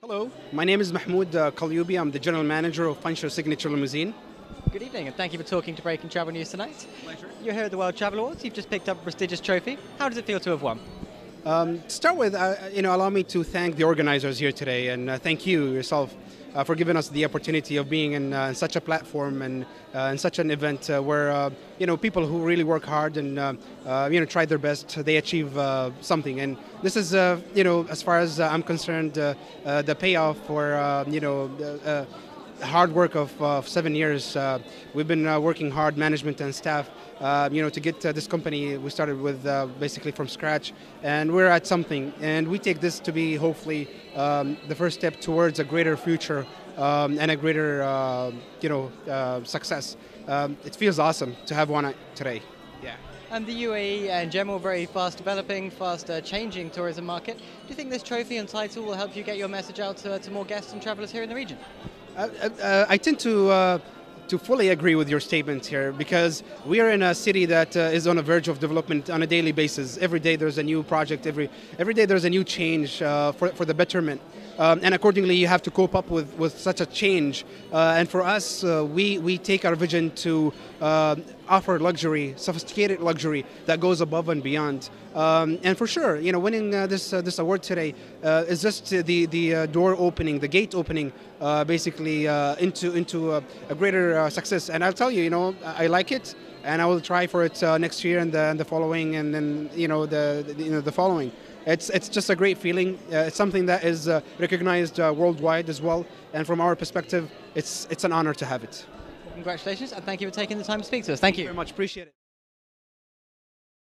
Hello, my name is Mahmoud uh, Qalyoubi. I'm the general manager of Funsho Signature Limousine. Good evening, and thank you for talking to Breaking Travel News tonight. Pleasure. You're here at the World Travel Awards. You've just picked up a prestigious trophy. How does it feel to have won? Um, to start with, uh, you know, allow me to thank the organizers here today, and uh, thank you yourself uh, for giving us the opportunity of being in, uh, in such a platform and uh, in such an event uh, where you know people who really work hard and you know try their best, they achieve something. And this is, you know, as far as I'm concerned, the payoff for you know. Hard work of uh, seven years. Uh, we've been uh, working hard, management and staff, uh, you know, to get uh, this company. We started with uh, basically from scratch, and we're at something. And we take this to be hopefully um, the first step towards a greater future um, and a greater, you know, success. Um, it feels awesome to have won today. Yeah. And the UAE in general, very fast developing, fast uh, changing tourism market. Do you think this trophy and title will help you get your message out to, to more guests and travelers here in the region? Uh, I tend to uh, to fully agree with your statement here because we are in a city that uh, is on the verge of development on a daily basis. Every day there's a new project. Every every day there's a new change uh, for for the betterment. Um, and accordingly, you have to cope up with, with such a change. Uh, and for us, uh, we, we take our vision to uh, offer luxury, sophisticated luxury that goes above and beyond. Um, and for sure, you know, winning uh, this uh, this award today uh, is just the the door opening, the gate opening, basically into into a, a greater success. And I'll tell you, you know, I like it and I will try for it uh, next year and the, and the following, and then you know the, the you know the following. It's it's just a great feeling. Uh, it's something that is uh, recognized uh, worldwide as well, and from our perspective, it's it's an honor to have it. Congratulations, and thank you for taking the time to speak to us. Thank you. Very much appreciate it.